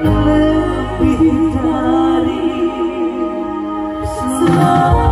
lebih dari lebih